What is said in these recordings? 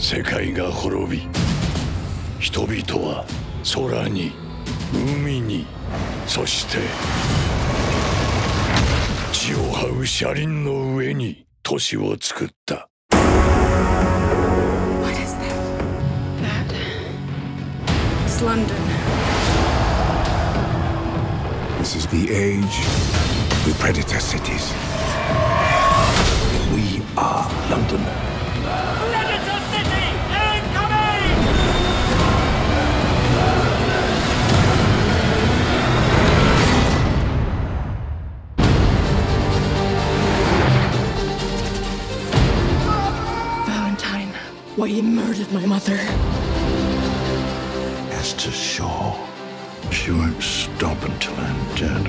世界が滅び人々は空に海にそして地を這う車輪の上に都市を作った What is that? That is London. This is the age of the predator cities. We are London. Why you murdered my mother? Esther Shaw. She won't stop until I'm dead.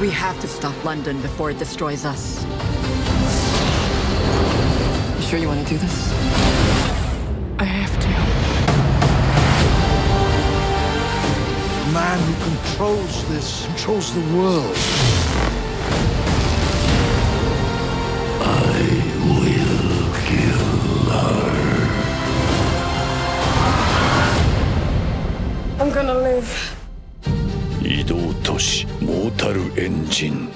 We have to stop London before it destroys us. You sure you want to do this? I have to. The man who controls this controls the world. Gonna live. 移動都市モータルエンジン